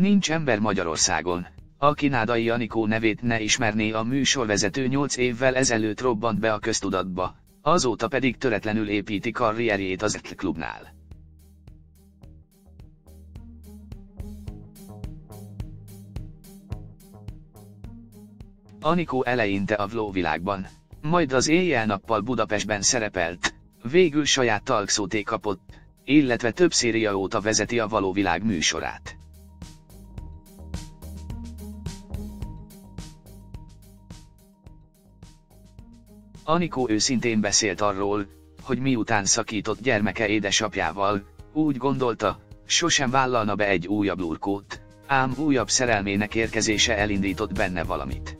Nincs ember Magyarországon, aki Nádai Anikó nevét ne ismerné a műsorvezető 8 évvel ezelőtt robbant be a köztudatba, azóta pedig töretlenül építi karrierjét az ETL klubnál. Anikó eleinte a Vlóvilágban, majd az éjjel-nappal Budapestben szerepelt, végül saját talkszóté kapott, illetve több széria óta vezeti a Való Világ műsorát. Anikó őszintén beszélt arról, hogy miután szakított gyermeke édesapjával, úgy gondolta, sosem vállalna be egy újabb lurkót, ám újabb szerelmének érkezése elindított benne valamit.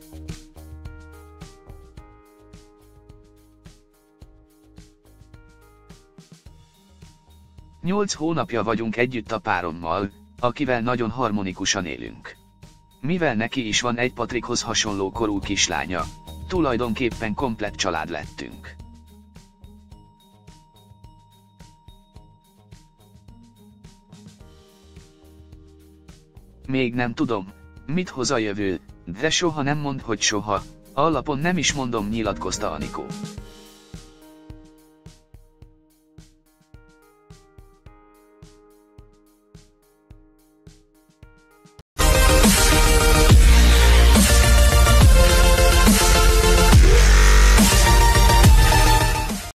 Nyolc hónapja vagyunk együtt a párommal, akivel nagyon harmonikusan élünk. Mivel neki is van egy Patrikhoz hasonló korú kislánya, tulajdonképpen komplett család lettünk. Még nem tudom, mit hoz a jövő, de soha nem mond, hogy soha, alapon nem is mondom nyilatkozta Anikó.